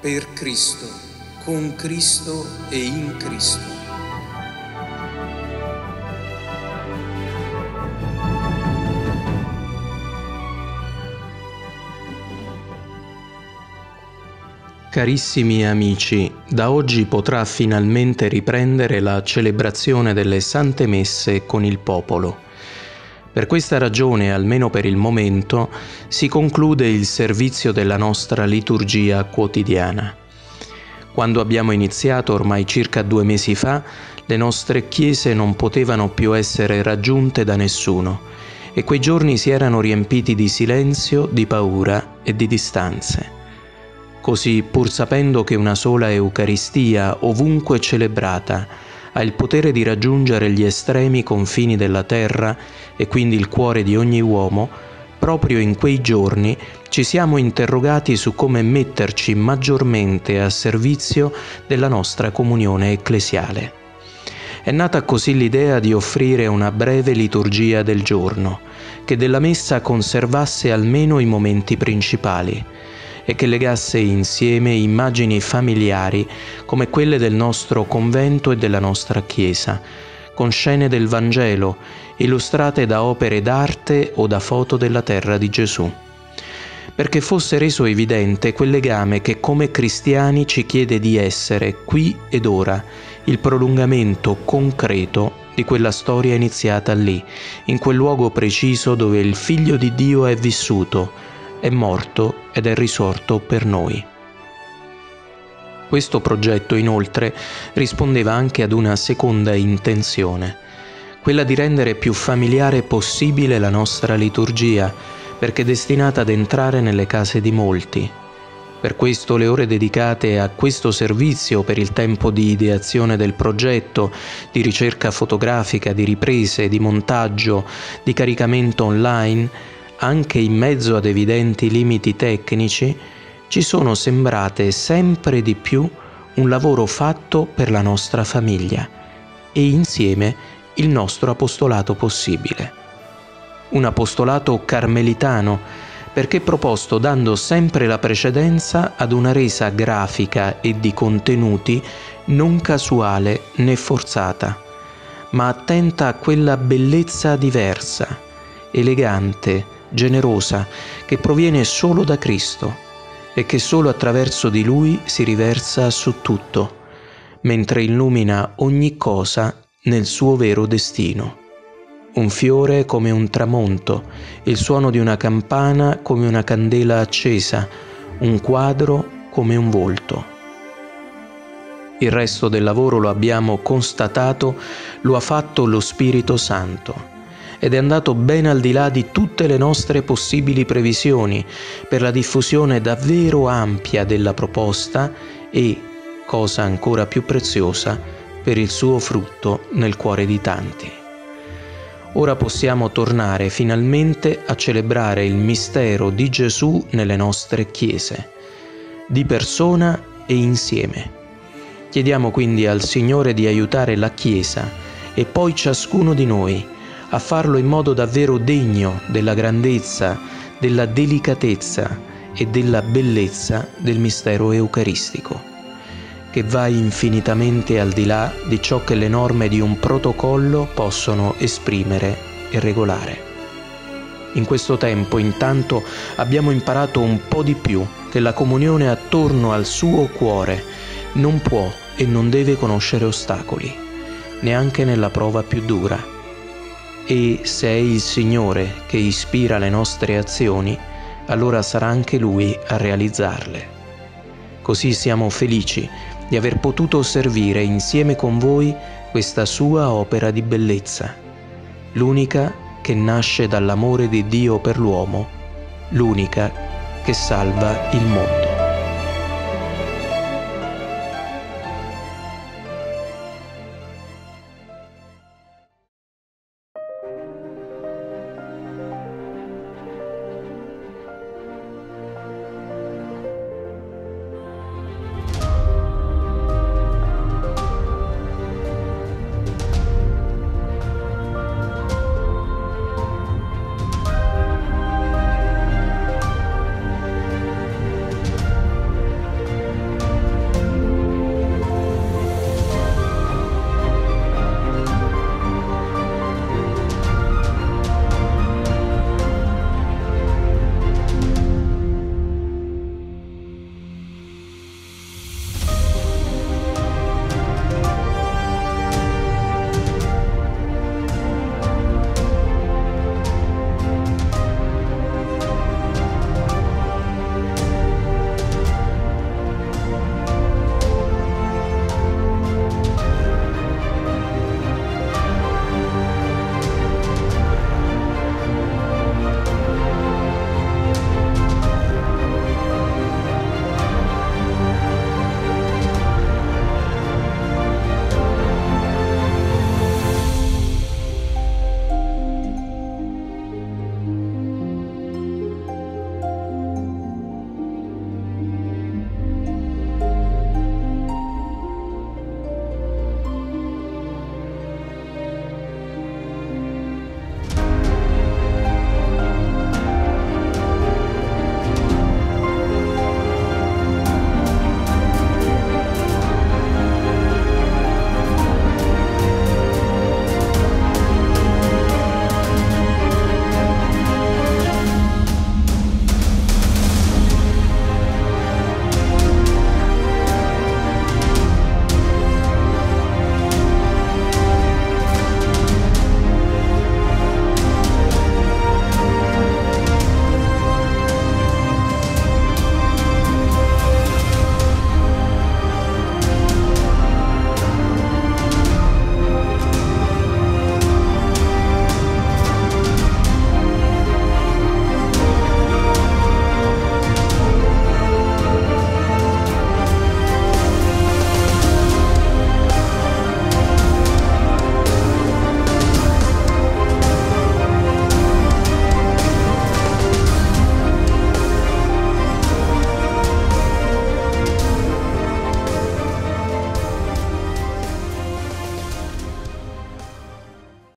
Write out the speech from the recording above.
per Cristo, con Cristo e in Cristo. Carissimi amici, da oggi potrà finalmente riprendere la celebrazione delle Sante Messe con il popolo. Per questa ragione, almeno per il momento, si conclude il servizio della nostra liturgia quotidiana. Quando abbiamo iniziato ormai circa due mesi fa, le nostre chiese non potevano più essere raggiunte da nessuno e quei giorni si erano riempiti di silenzio, di paura e di distanze. Così, pur sapendo che una sola Eucaristia, ovunque celebrata, ha il potere di raggiungere gli estremi confini della terra e quindi il cuore di ogni uomo, proprio in quei giorni ci siamo interrogati su come metterci maggiormente a servizio della nostra comunione ecclesiale. È nata così l'idea di offrire una breve liturgia del giorno, che della messa conservasse almeno i momenti principali, e che legasse insieme immagini familiari come quelle del nostro convento e della nostra Chiesa, con scene del Vangelo illustrate da opere d'arte o da foto della terra di Gesù. Perché fosse reso evidente quel legame che come cristiani ci chiede di essere qui ed ora, il prolungamento concreto di quella storia iniziata lì, in quel luogo preciso dove il Figlio di Dio è vissuto, è morto ed è risorto per noi. Questo progetto inoltre rispondeva anche ad una seconda intenzione, quella di rendere più familiare possibile la nostra liturgia, perché destinata ad entrare nelle case di molti. Per questo le ore dedicate a questo servizio per il tempo di ideazione del progetto, di ricerca fotografica, di riprese, di montaggio, di caricamento online, anche in mezzo ad evidenti limiti tecnici, ci sono sembrate sempre di più un lavoro fatto per la nostra famiglia e insieme il nostro apostolato possibile. Un apostolato carmelitano perché proposto dando sempre la precedenza ad una resa grafica e di contenuti non casuale né forzata, ma attenta a quella bellezza diversa, elegante, generosa, che proviene solo da Cristo e che solo attraverso di Lui si riversa su tutto, mentre illumina ogni cosa nel suo vero destino. Un fiore come un tramonto, il suono di una campana come una candela accesa, un quadro come un volto. Il resto del lavoro lo abbiamo constatato, lo ha fatto lo Spirito Santo ed è andato ben al di là di tutte le nostre possibili previsioni per la diffusione davvero ampia della proposta e, cosa ancora più preziosa, per il suo frutto nel cuore di tanti. Ora possiamo tornare finalmente a celebrare il mistero di Gesù nelle nostre chiese, di persona e insieme. Chiediamo quindi al Signore di aiutare la Chiesa e poi ciascuno di noi a farlo in modo davvero degno della grandezza, della delicatezza e della bellezza del mistero eucaristico, che va infinitamente al di là di ciò che le norme di un protocollo possono esprimere e regolare. In questo tempo intanto abbiamo imparato un po' di più che la comunione attorno al suo cuore non può e non deve conoscere ostacoli, neanche nella prova più dura e se è il Signore che ispira le nostre azioni, allora sarà anche Lui a realizzarle. Così siamo felici di aver potuto servire insieme con voi questa sua opera di bellezza, l'unica che nasce dall'amore di Dio per l'uomo, l'unica che salva il mondo.